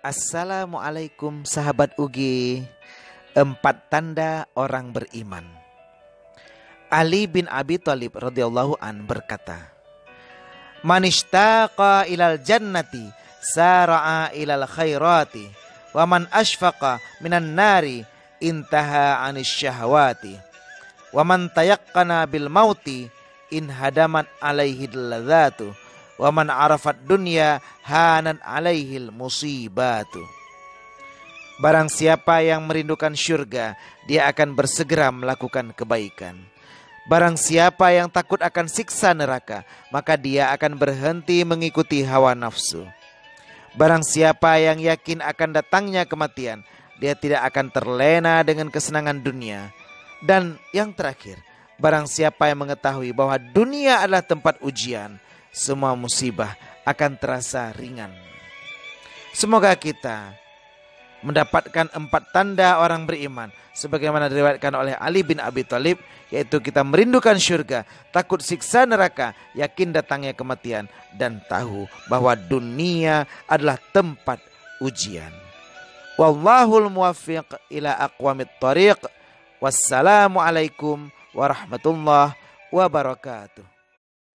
Assalamualaikum sahabat UG Empat tanda orang beriman. Ali bin Abi Thalib radhiyallahu an berkata Manishtaqa ilal jannati sara'a ilal khairati wa man ashfaqa minan nari intaha anis syahwati wa man tayaqqana bil mauti in hadamat alaihi ladzatu Wa man arafat dunya hanan alaihil musibatu. Barang siapa yang merindukan syurga, dia akan bersegera melakukan kebaikan. Barang siapa yang takut akan siksa neraka, maka dia akan berhenti mengikuti hawa nafsu. Barang siapa yang yakin akan datangnya kematian, dia tidak akan terlena dengan kesenangan dunia. Dan yang terakhir, barang siapa yang mengetahui bahwa dunia adalah tempat ujian, semua musibah akan terasa ringan. Semoga kita mendapatkan empat tanda orang beriman sebagaimana diriwayatkan oleh Ali bin Abi Thalib yaitu kita merindukan syurga, takut siksa neraka, yakin datangnya kematian dan tahu bahwa dunia adalah tempat ujian. Wallahul muwaffiq ila aqwamit. Wassalamualaikum warahmatullahi wabarakatuh.